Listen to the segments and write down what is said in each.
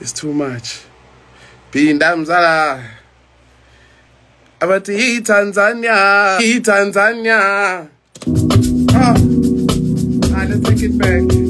It's too much. Phinda mzala. Abathi i-Tanzania, i-Tanzania. Oh. Ah, let's take it back.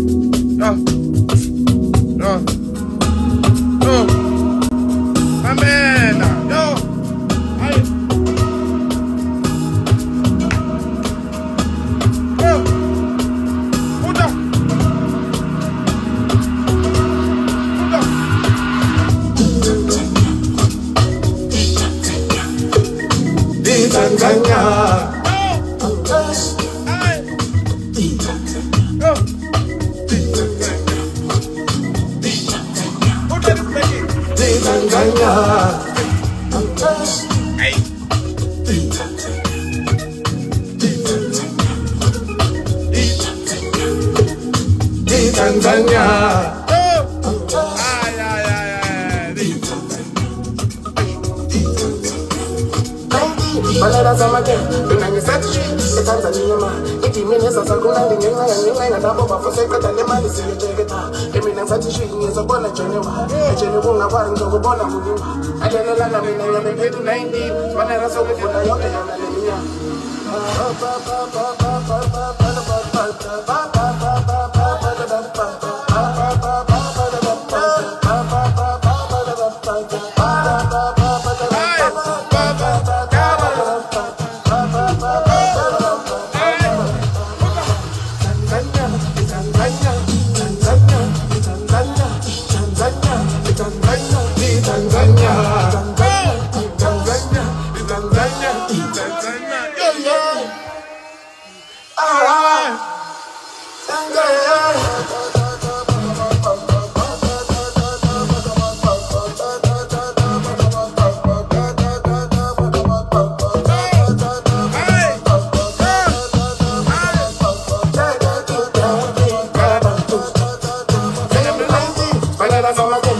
Shi, eTanzania ma. Sasa kunandi ngenxa ngenxa ngalabo bafose qeda le mali siyetsheketha. Emina ngisathi shi ngizobona Geneva. Ejene kungabani ngizokubona Mulima. Alelela na mina ngiyabe phethu 19. Balala sokufuna yonke yona le minyaka. Yo.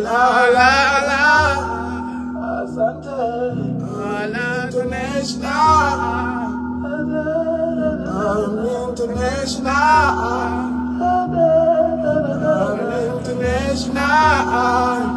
La la la. Asante. La international. I'm international. I'm international.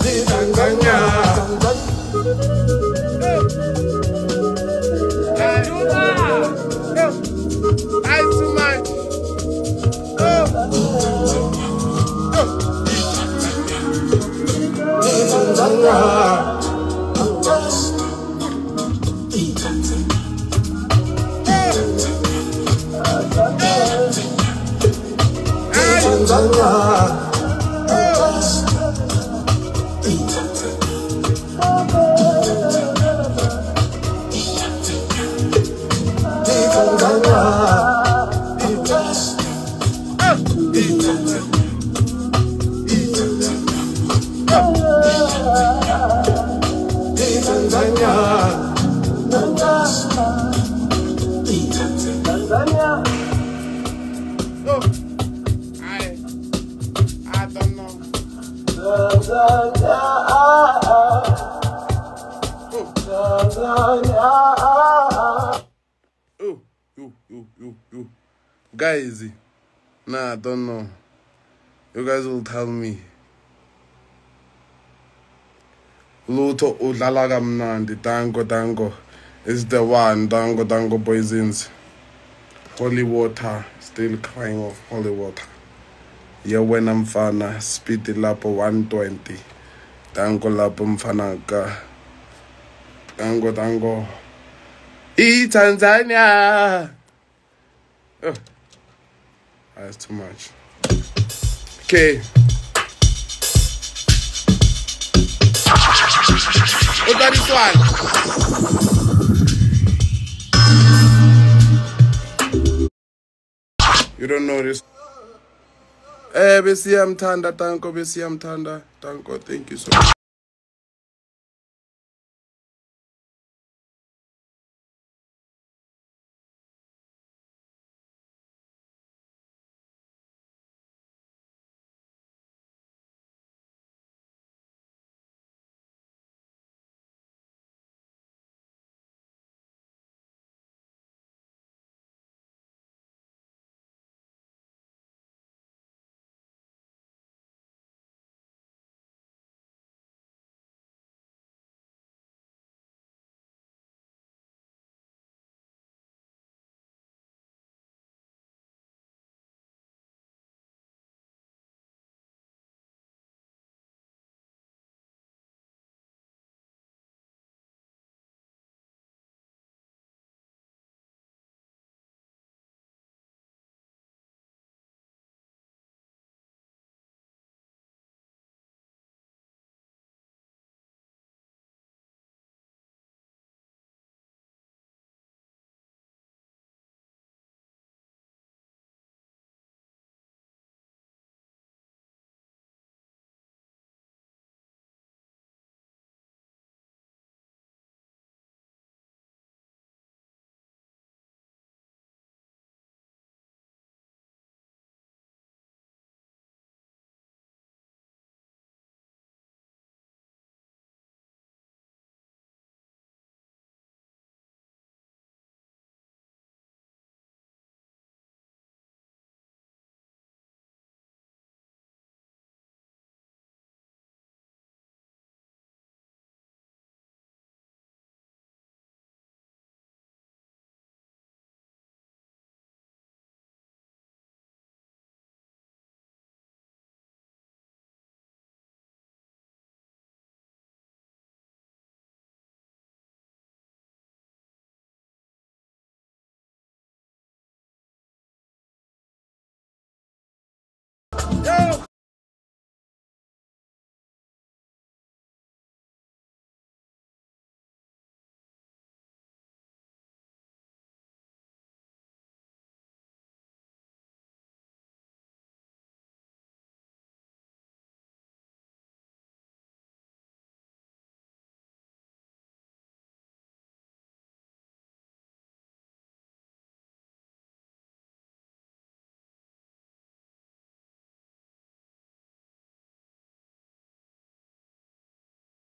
Tanzania. you, you. Guys, nah, I don't know. You guys will tell me. Luto udlala mnandi dango dango is the one dango dango poisons. Holy water, still crying of holy water. Yeah, when I'm fana, speed lapo 120. Dango lapo mfana ka. Dango dango. E Tanzania. Oh. that's too much okay What got this one? You don't know this. Eh, besiyamthanda Tanko, besiyamthanda Tanko. Thank you so much.